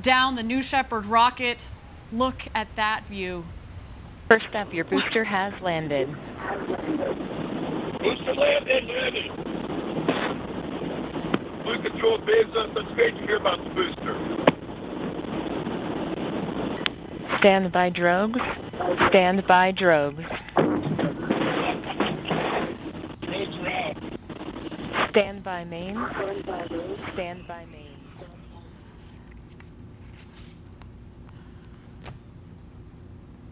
down the New Shepard rocket. Look at that view. First up, your booster has landed. Booster landed, landed. Blue Control Beza, that's great to hear about the booster. Stand by drogues. Stand by drogues. Stand by main. Stand by main.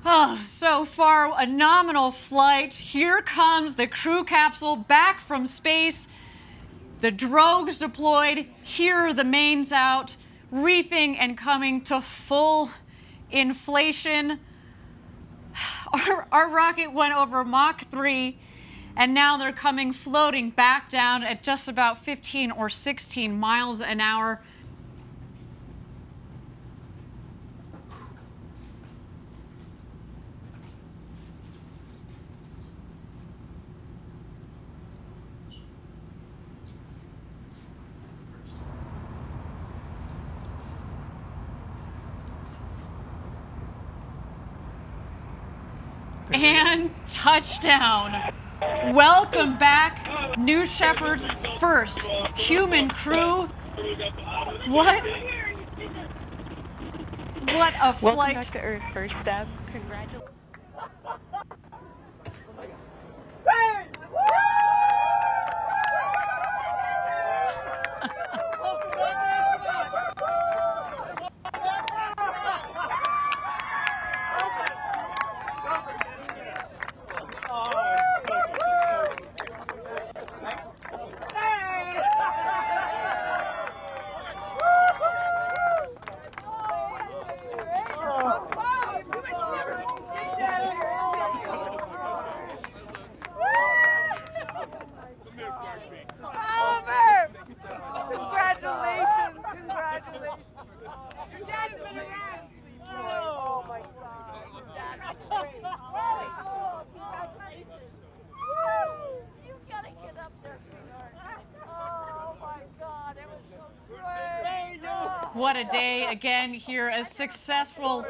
Oh, so far, a nominal flight. Here comes the crew capsule back from space. The drogues deployed. Here are the mains out, reefing and coming to full inflation. Our, our rocket went over Mach 3, and now they're coming floating back down at just about 15 or 16 miles an hour. And touchdown. Welcome back, New Shepard's first human crew. What? What a flight. Welcome back to Earth, first step. Congratulations. Oliver! Congratulations, congratulations. Your dad's been around. Oh my god. Your dad's great. Oh, congratulations. Woo! You gotta get up there, sweetheart. Oh my god, it was so great. What a day again here. A successful